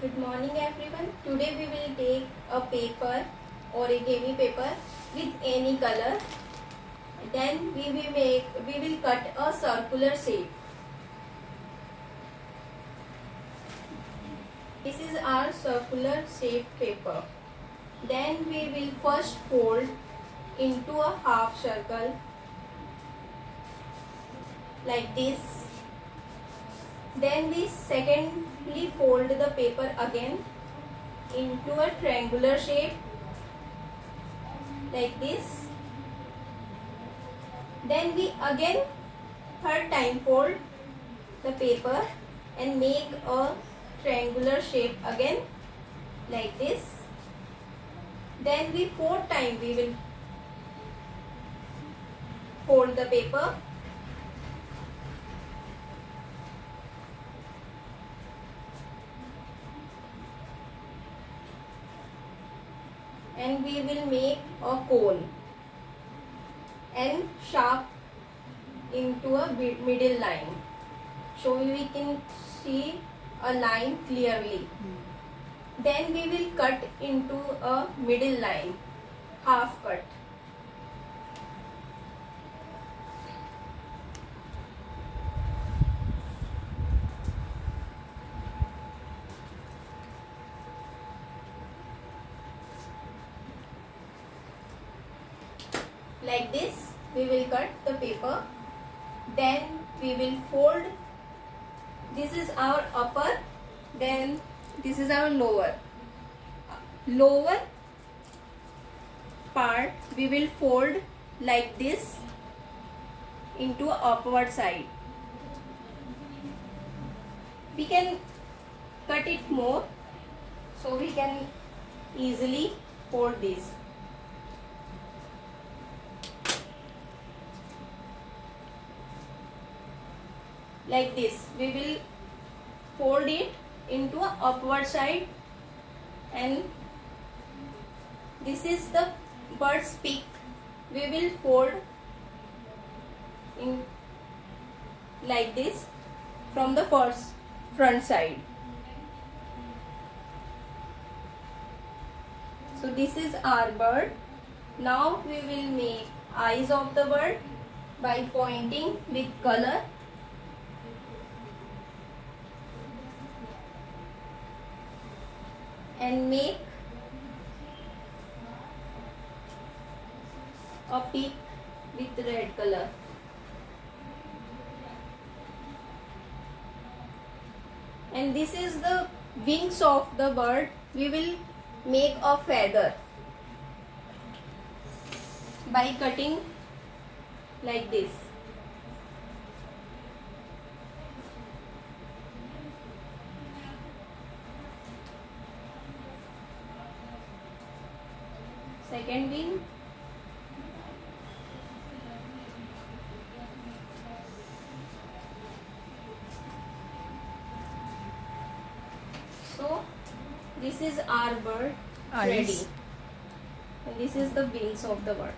Good morning everyone. Today we will take a paper origami paper with any color. Then we will make we will cut a circular shape. This is our circular shape paper. Then we will first fold into a half circle like this. Then we secondly fold the paper again into a triangular shape like this. Then we again third time fold the paper and make a triangular shape again like this. Then we fourth time we will fold the paper and we will make a cone. And sharp into a middle line. So we can see a line clearly. Hmm. Then we will cut into a middle line. Half cut like this we will cut the paper. Then we will fold. This is our upper. Then this is our lower. Lower part we will fold like this into upward side. We can cut it more. So we can easily fold this like this. We will fold it into upward side. And this is the bird's beak we will fold in like this from the first front side. So this is our bird. Now we will make eyes of the bird by pointing with color and make a peak with red color. And this is the wings of the bird. We will make a feather by cutting like this. Second wing so this is our bird ready. And this is the wings of the bird